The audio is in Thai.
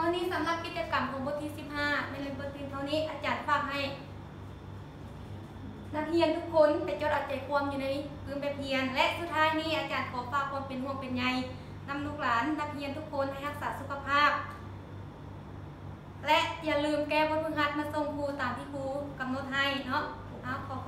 อนี้สำหรับกิจกรรมของบทที่ 15 ในเรียนบทที่เท่านี้อาจารย์ฝากให้ นักเรียนทุกคนไปจดเอาใจความอยู่ในพื้นแบบเรียน และสุดท้ายนี้อาจารย์ขอฝากความเป็นห่วงเป็นใยนำลูกหลานนักเรียนทุกคนให้รักษาสุขภาพ และอย่าลืมแก้บทพึงหัดมาส่งครูตามที่ครูกำหนดให้เนาะขอขอบ